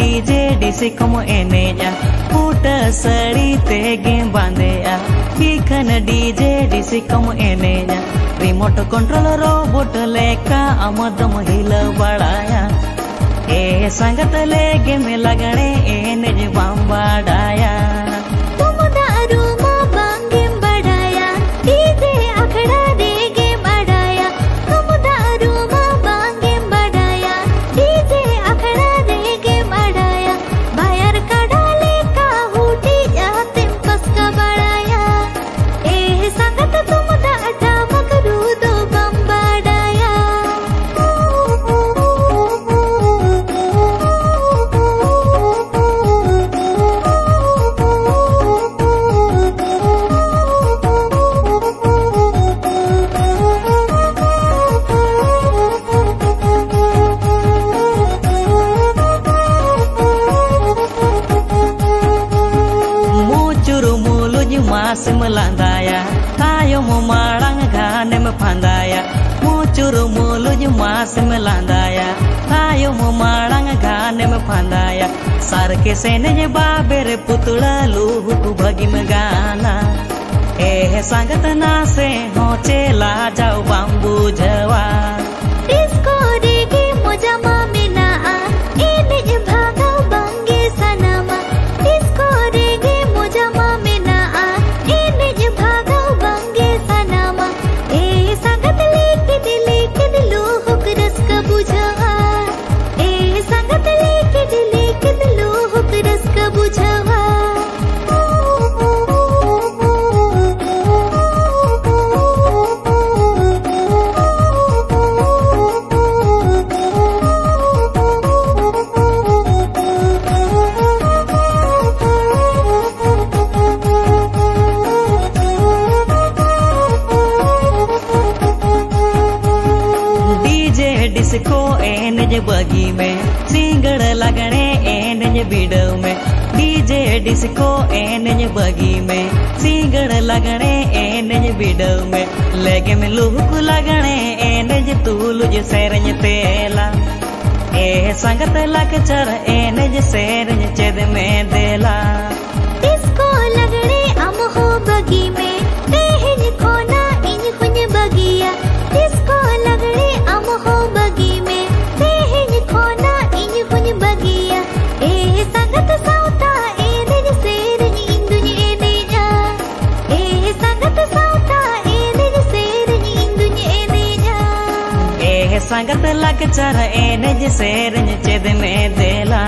DC कम एनेजा फूट सड़ी तेगे बांधेया खन डीजे डीसी कम एनेजा रिमोट कंट्रोल रोबोट लेका आमदम हिल बड़ाया। ए संगत लेगे में लगने एनेज बाम babere putula luhu ku bagi me gana eh sangat na se ho chela jau bambu jawa disco एनज बगी में, सिंगड़ लगने एनज बिडव में। डीजे डिस्को एनज बगी में, सिंगड़ लगने एनज बिडव में। लेगे में लुक लगने एनज तूलुज सेरज तेला। ए संगत लग चर एनज सेरज संगत लग एने एन जे शेर देला।